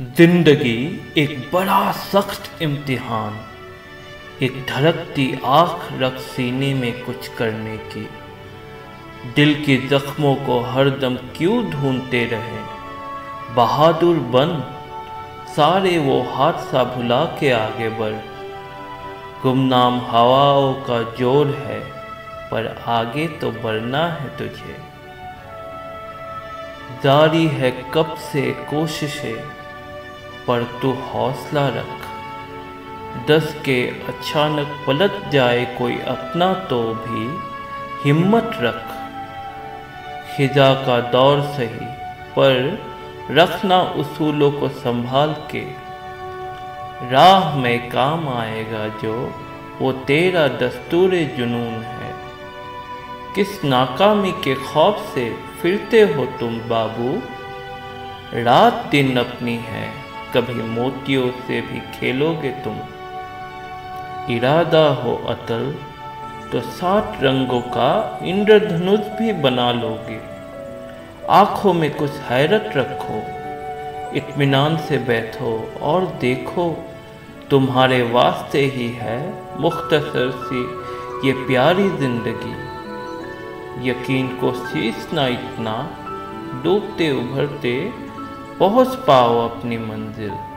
ज़िंदगी एक बड़ा सख्त इम्तिहान, एक धड़कती आँख रख सीने में कुछ करने की। दिल के जख्मों को हरदम क्यों ढूंढते रहे? बहादुर बन, सारे वो हादसा भुला के आगे बढ़। गुमनाम हवाओं का ज़ोर है, पर आगे तो बढ़ना है तुझे। जारी है कब से कोशिशें पर तू हौसला रख। दस के अचानक पलट जाए कोई अपना तो भी हिम्मत रख। खिजा का दौर सही, पर रखना उसूलों को संभाल के। राह में काम आएगा जो, वो तेरा दस्तूर जुनून है। किस नाकामी के खौफ से फिरते हो तुम बाबू? रात दिन अपनी है। कभी मोतियों से भी खेलोगे तुम। इरादा हो अतल तो सात रंगों का इंद्रधनुष भी बना लोगे। आँखों में कुछ हैरत रखो, इत्मीनान से बैठो और देखो। तुम्हारे वास्ते ही है मुख्तसर सी ये प्यारी ज़िंदगी। यकीन को सीसना इतना, डूबते उभरते पहुँच पाओ अपनी मंजिल।